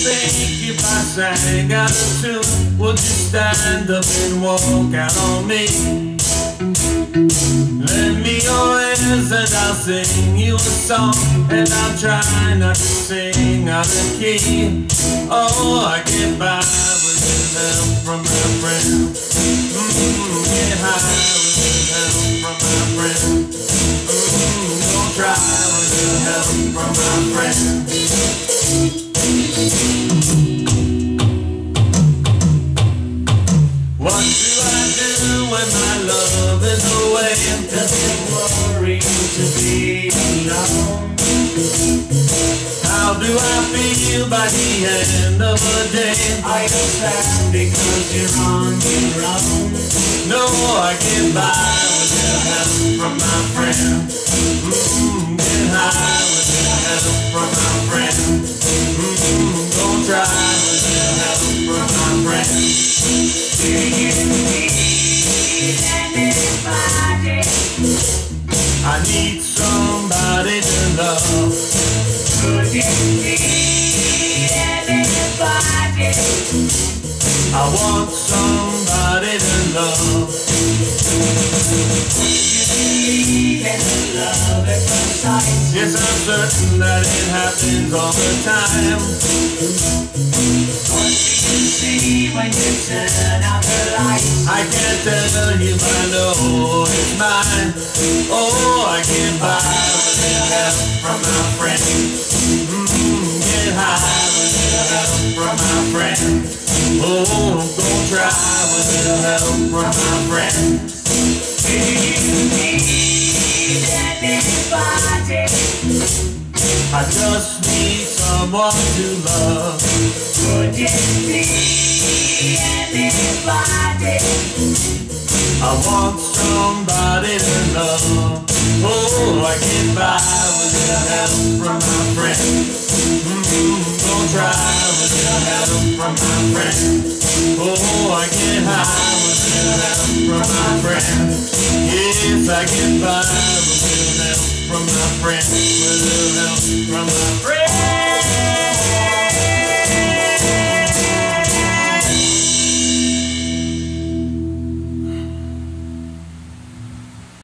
sang out of tune, would you stand up and walk out on me? Lend me your ears and I'll sing you a song And I'll try not to sing out of key. Oh, I get by with help from my friend. Mm, Get high with help from my friend. Mm, Don't try with help from my friend away? Doesn't worry to be alone. How do I feel by the end of the day? I understand because you're on your own. No, more I get by with the help from my friend. Mm, get high with the help from my friend. I need somebody to love. Could you need anybody? I want somebody to love. In love first sight. Yes, I'm certain that it happens all the time. Tell you, but I know it's mine. Oh, I get by with the help from my friend. Mm, get high with the help from my friend. Oh, don't try with the help from my friend. I just need someone to love. Could you need anybody? I want somebody to love. Oh, I get by with the help from my friend. Mm, don't try with the help from my friend. Oh, I get high with the help from my friend. Yes, I get by with the help from my friend. With the help from my friend.